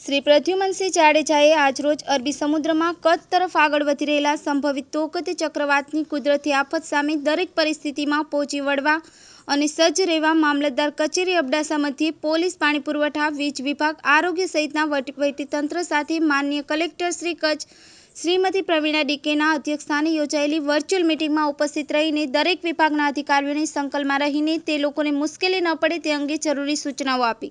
શ્રી પ્રદ્યુમનસિંહ જાડેજાએ આજરોજ અરબી સમુદ્રમાં કચ્છ તરફ આગળ વધી રહેલા સંભવિત તોકત ચક્રવાતની કુદરતી આફત સામે દરેક પરિસ્થિતિમાં પહોંચી વળવા અને સજ્જ રહેવા મામલતદાર કચેરી અબડાસા મધ્યે પોલીસ પાણી પુરવઠા વીજ વિભાગ આરોગ્ય સહિતના વહીવટીતંત્ર સાથે માનનીય કલેક્ટર શ્રી કચ્છ શ્રીમતી પ્રવીણા ડીકેના અધ્યક્ષસ્થાને યોજાયેલી વર્ચ્યુઅલ મિટિંગમાં ઉપસ્થિત રહીને દરેક વિભાગના અધિકારીઓને સંકલમાં રહીને તે લોકોને મુશ્કેલી ન પડે તે અંગે જરૂરી સૂચનાઓ આપી.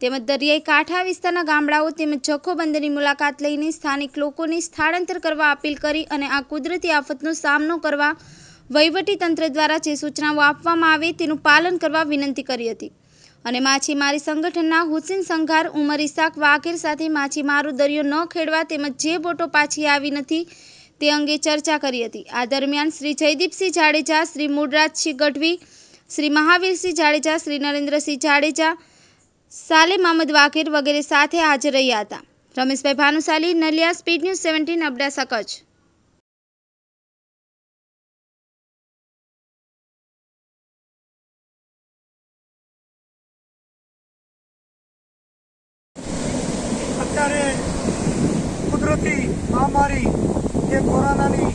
તેમજ દરિયાઈ કાંઠા વિસ્તારના ગામડાઓ તેમજ જખો બંદરની મુલાકાત લઈને સ્થાનિક લોકોને સ્થળાંતર કરવા અપીલ કરી અને આ કુદરતી આફતનો સામનો કરવા વહીવટી તંત્ર દ્વારા જે સૂચનાઓ આપવામાં આવે તેનું પાલન કરવા વિનંતી કરી હતી. અને માછીમારી સંગઠનના હુસેન સંઘાર ઉમર ઇસાક વાઘેર સાથે માછીમારો દરિયો ન ખેડવા તેમજ જે બોટો પાછી આવી નથી તે અંગે ચર્ચા કરી હતી. આ દરમિયાન શ્રી જયદીપસિંહ જાડેજા, શ્રી મૂળરાજસિંહ ગઢવી, શ્રી મહાવીરસિંહ જાડેજા, શ્રી નરેન્દ્રસિંહ જાડેજા, સાલેમ અહમદ વાઘેર વગેરે સાથે હાજર રહ્યા હતા. Rameshbhai Bhanushali, Naliya speed news seventeen, Abdasa Kutch. અત્યારે કુદરતી મહામારી જે કોરોનાની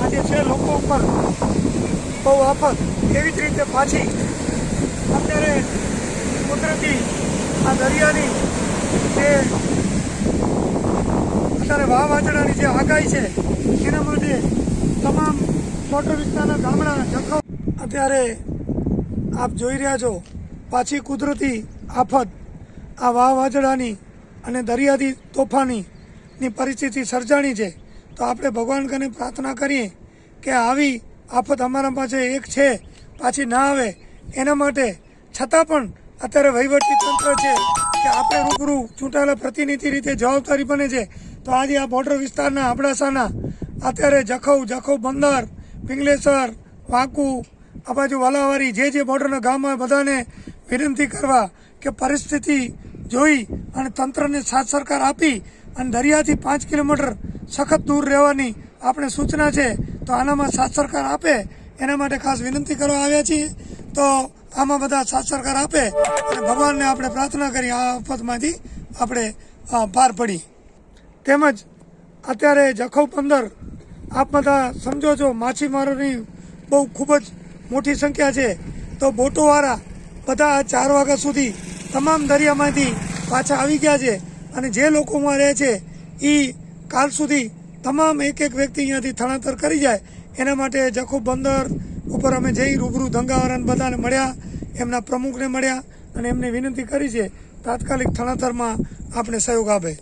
આજે છે લોકો ઉપર બહુ આફત એવી જ રીતે પાછી અત્યારે કુદરતી આ દરિયાની જે અત્યારે વાવાઝોડાની જે આગાહી છે, એના માટે તમામ મોટર વિસ્તારના ગામડા જખો અત્યારે આપ જોઈ રહ્યા છો, પાછી કુદરતી આફત, આ વાવાઝોડાની અને દરિયાથી તોફાનીની પરિસ્થિતિ સર્જાણી છે, તો આપણે ભગવાન કને પ્રાર્થના કરીએ કે આવી આફત અમારા પાસે એક છે, પાછી ના આવે. એના માટે છતાં પણ અત્યારે વહીવટી તંત્ર છે કે આપણે રૂબરૂ ચૂંટાયેલા પ્રતિનિધિ રીતે જવાબદારી બને છે. તો આજે આ બોર્ડર વિસ્તારના અબડાસાના અત્યારે જખૌ જખૌ બંદર પિંગલેસર, વાંકુ, આ બાજુ વાલાવારી જે જે બોર્ડરના ગામમાં બધાને વિનંતી કરવા કે પરિસ્થિતિ જોઈ અને તંત્રને સાથ સરકાર આપી અને દરિયાથી પાંચ કિલોમીટર સખત દૂર રહેવાની આપણે સૂચના છે, તો આનામાં સાથ સરકાર આપે. એના માટે ખાસ વિનંતી કરવા આવ્યા છીએ. તો આમાં બધા સાથ સરકાર આપે અને ભગવાનને આપણે પ્રાર્થના કરી આ આફતમાંથી આપણે પાર પડી. તેમજ અત્યારે જખૌ પંદર, આપ બધા સમજો છો, માછીમારોની બહુ ખૂબ જ મોટી સંખ્યા છે. તો બોટોવાળા બધા ચાર વાગ્યા સુધી તમામ દરિયામાંથી પાછા આવી ગયા છે અને જે લોકોમાં રહે છે એ કાલ સુધી તમામ એક એક વ્યક્તિ અહીંયાથી સ્થળાંતર કરી જાય. એના માટે જખો બંદર ઉપર અમે જઈ રૂબરૂ ધંગાવાળાને બધાને મળ્યા, એમના પ્રમુખને મળ્યા અને એમને વિનંતી કરી છે, તાત્કાલિક સ્થળાંતરમાં આપણે સહયોગ આપે.